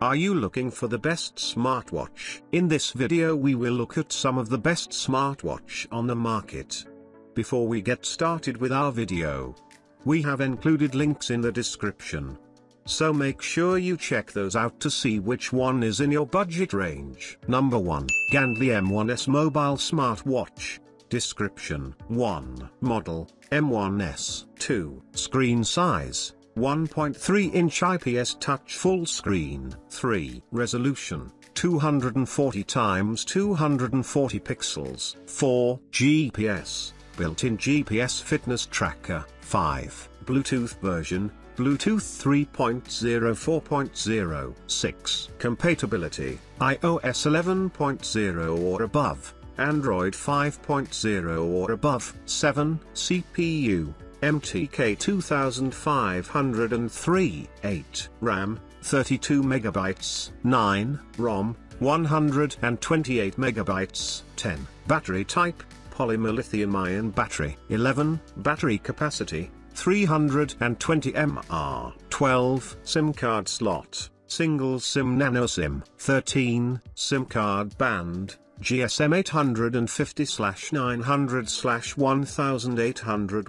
Are you looking for the best smartwatch? In this video we will look at some of the best smartwatch on the market. Before we get started with our video, we have included links in the description. So make sure you check those out to see which one is in your budget range. Number 1. GandlEy M1S Mobile Smartwatch. Description 1. Model M1S 2. Screen size 1.3 inch IPS touch full screen. 3. Resolution 240 times 240 pixels. 4. GPS built-in GPS fitness tracker. 5. Bluetooth version Bluetooth 3.0 4.0 6. Compatibility iOS 11.0 or above Android 5.0 or above. 7. CPU MTK 2503, 8 RAM, 32 megabytes, 9 ROM, 128 megabytes, 10 battery type, polymer lithium ion battery, 11 battery capacity, 320 mAh, 12 SIM card slot, single SIM nano SIM, 13 SIM card band, GSM 850/900/1800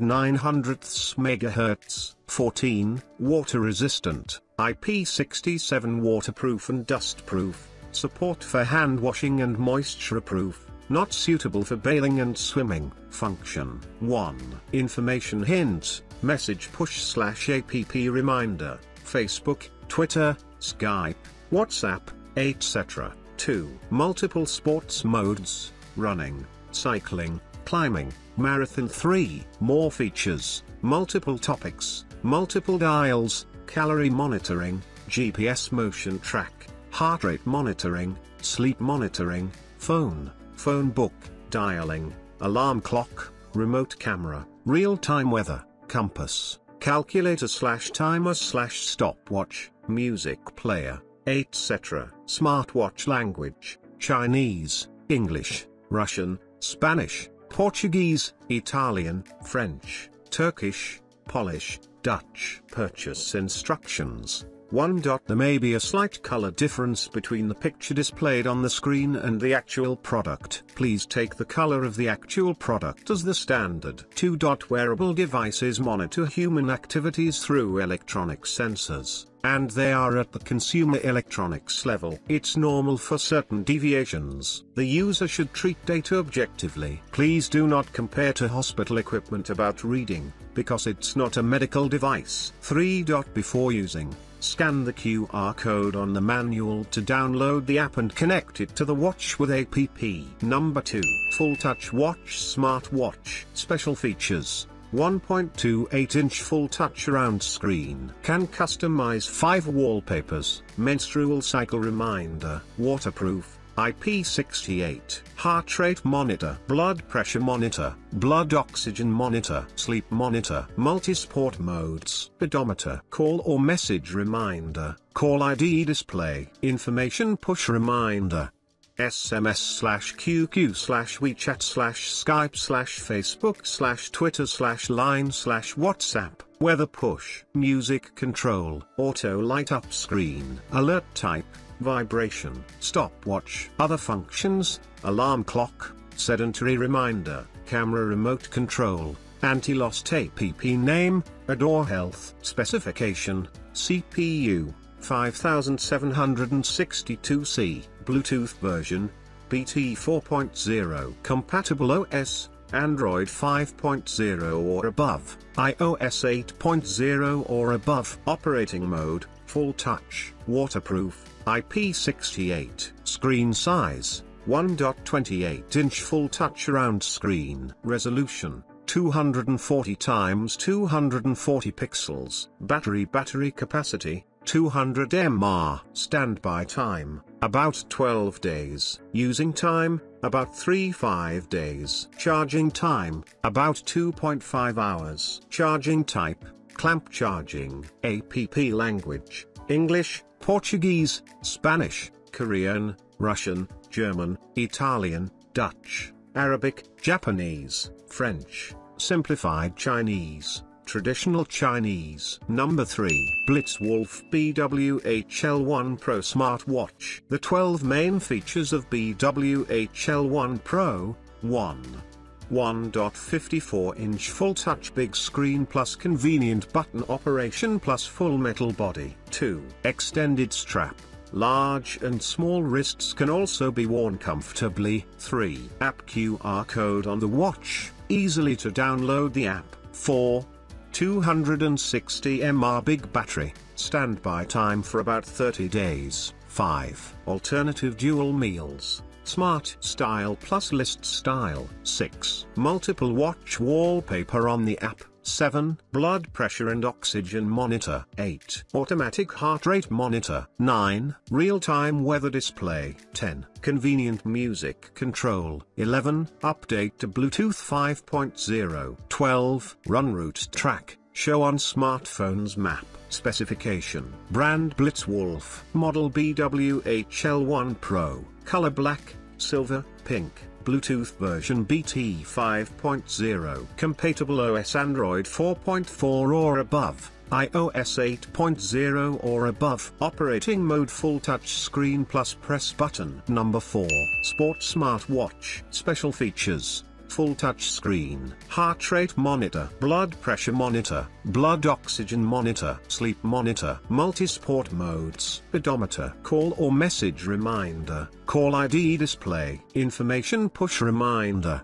1900 MHz, 14, water resistant, IP67 waterproof and dustproof, support for hand washing and moisture proof, not suitable for bathing and swimming, function. 1. Information hint, message push slash app reminder, Facebook, Twitter, Skype, WhatsApp, etc. 2. Multiple sports modes, running, cycling, climbing, marathon 3. More features, multiple topics, multiple dials, calorie monitoring, GPS motion track, heart rate monitoring, sleep monitoring, phone, phone book, dialing, alarm clock, remote camera, real-time weather, compass, calculator slash timer slash stopwatch, music player, etc. Smartwatch language, Chinese, English, Russian, Spanish, Portuguese, Italian, French, Turkish, Polish, Dutch. Purchase instructions. 1. There may be a slight color difference between the picture displayed on the screen and the actual product. Please take the color of the actual product as the standard. 2. Wearable devices monitor human activities through electronic sensors, and they are at the consumer electronics level. It's normal for certain deviations. The user should treat data objectively. Please do not compare to hospital equipment about reading, because it's not a medical device. 3. Before using, Scan the QR code on the manual to download the app and connect it to the watch with app. Number 2. Full Touch Watch Smart Watch. Special features. 1.28 inch full touch round screen. Can customize 5 wallpapers. Menstrual cycle reminder. Waterproof. IP68, heart rate monitor, blood pressure monitor, blood oxygen monitor, sleep monitor, multi-sport modes, pedometer, call or message reminder, call ID display, information push reminder, SMS slash QQ slash WeChat slash Skype slash Facebook slash Twitter slash Line slash WhatsApp, weather push, music control, auto light up screen, alert type, vibration, stopwatch, other functions, alarm clock, sedentary reminder, camera remote control, anti-lost app name, Adore Health, specification, CPU, 5762C, Bluetooth version, BT 4.0 compatible OS, Android 5.0 or above, iOS 8.0 or above, operating mode, full touch, waterproof, IP68, screen size, 1.28 inch full touch round screen, resolution, 240 times 240 pixels, battery battery capacity, 200 mAh, standby time, about 12 days, using time, about 3-5 days, charging time, about 2.5 hours, charging type, clamp charging, app language, English, Portuguese, Spanish, Korean, Russian, German, Italian, Dutch, Arabic, Japanese, French, Simplified Chinese, traditional Chinese. Number 3. Blitzwolf BWHL1 Pro Smartwatch. The 12 main features of BWHL1 Pro 1. 1.54-inch full-touch big screen plus convenient button operation plus full metal body. 2. Extended strap. Large and small wrists can also be worn comfortably. 3. App QR code on the watch, easily to download the app. 4. 260 mAh big battery, standby time for about 30 days. 5. Alternative dual meals. Smart Style plus List Style. 6. Multiple watch wallpaper on the app. 7. Blood pressure and oxygen monitor. 8. Automatic heart rate monitor. 9. Real-time weather display. 10. Convenient music control. 11. Update to Bluetooth 5.0. 12. Run route track. Show on smartphone's map. Specification. Brand Blitzwolf. Model BWHL1 Pro. Color black silver, pink, Bluetooth version BT 5.0 compatible OS Android 4.4 or above, iOS 8.0 or above operating mode full touch screen plus press button. Number 4 Sport Smart Watch Special features full touch screen, heart rate monitor, blood pressure monitor, blood oxygen monitor, sleep monitor, multi-sport modes, pedometer, call or message reminder, call ID display, information push reminder,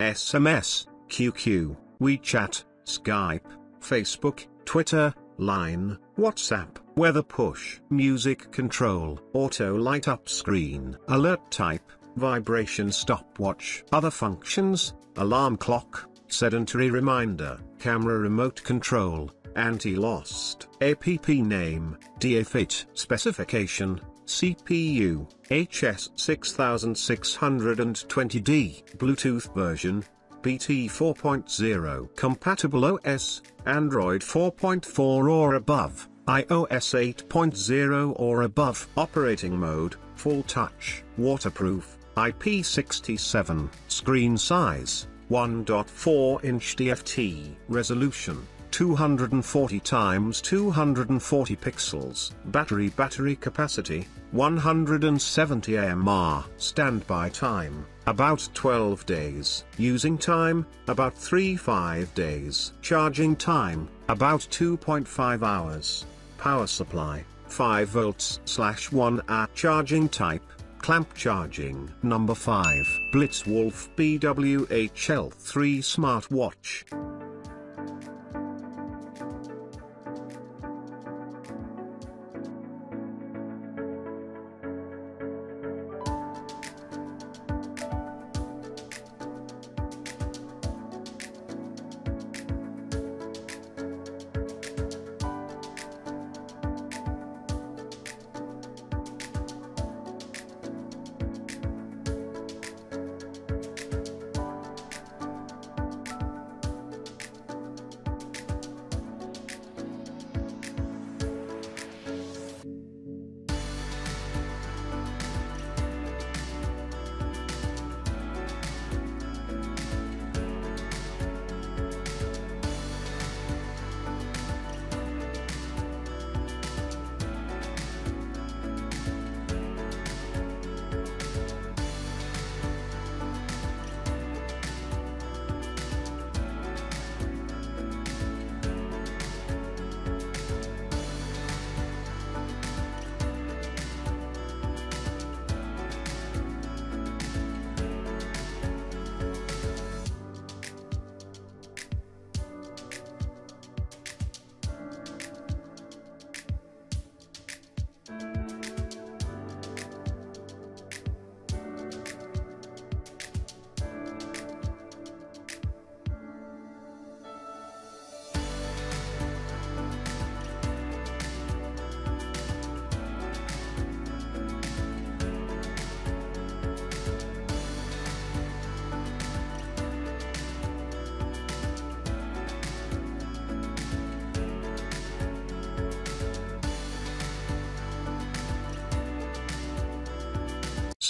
SMS, QQ, WeChat, Skype, Facebook, Twitter, Line, WhatsApp, weather push, music control, auto light up screen, alert type, vibration stopwatch. Other functions, alarm clock, sedentary reminder, camera remote control, anti-lost, app name, DFIT specification, CPU, HS6620D, Bluetooth version, BT 4.0 compatible OS, Android 4.4 or above, iOS 8.0 or above operating mode, full touch, waterproof, IP67, screen size, 1.4 inch TFT, resolution, 240 times 240 pixels, battery battery capacity, 170 mAh, standby time, about 12 days, using time, about 3-5 days, charging time, about 2.5 hours, power supply, 5 volts slash 1 hour charging type, Clamp charging. Number 5. Blitzwolf BWHL3 smartwatch.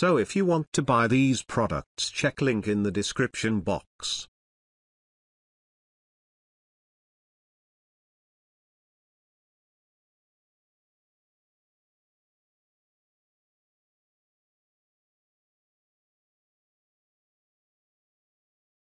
So if you want to buy these products check link in the description box.